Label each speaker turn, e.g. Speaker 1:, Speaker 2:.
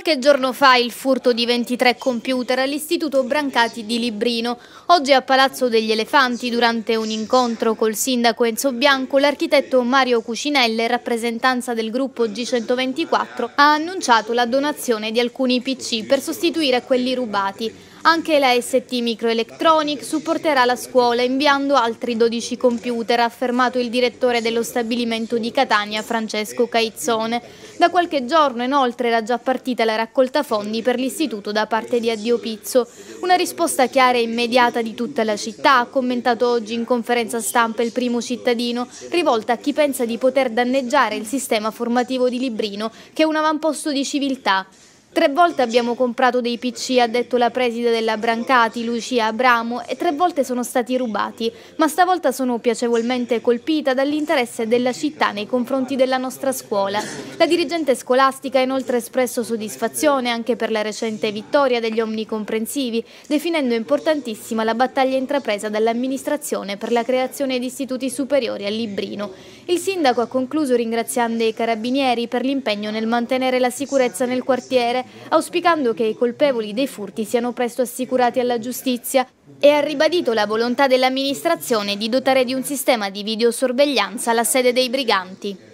Speaker 1: Qualche giorno fa il furto di 23 computer all'Istituto Brancati di Librino. Oggi a Palazzo degli Elefanti, durante un incontro col sindaco Enzo Bianco, l'architetto Mario Cucinelle, rappresentanza del gruppo G124, ha annunciato la donazione di alcuni PC per sostituire quelli rubati. Anche la ST Microelectronic supporterà la scuola inviando altri 12 computer, ha affermato il direttore dello stabilimento di Catania, Francesco Caizzone. Da qualche giorno inoltre era già partita la raccolta fondi per l'istituto da parte di Addio Pizzo. Una risposta chiara e immediata di tutta la città, ha commentato oggi in conferenza stampa il primo cittadino, rivolta a chi pensa di poter danneggiare il sistema formativo di Librino, che è un avamposto di civiltà. Tre volte abbiamo comprato dei PC, ha detto la preside della Brancati, Lucia Abramo, e tre volte sono stati rubati, ma stavolta sono piacevolmente colpita dall'interesse della città nei confronti della nostra scuola. La dirigente scolastica ha inoltre espresso soddisfazione anche per la recente vittoria degli omnicomprensivi, definendo importantissima la battaglia intrapresa dall'amministrazione per la creazione di istituti superiori a Librino. Il sindaco ha concluso ringraziando i carabinieri per l'impegno nel mantenere la sicurezza nel quartiere auspicando che i colpevoli dei furti siano presto assicurati alla giustizia e ha ribadito la volontà dell'amministrazione di dotare di un sistema di videosorveglianza la sede dei briganti.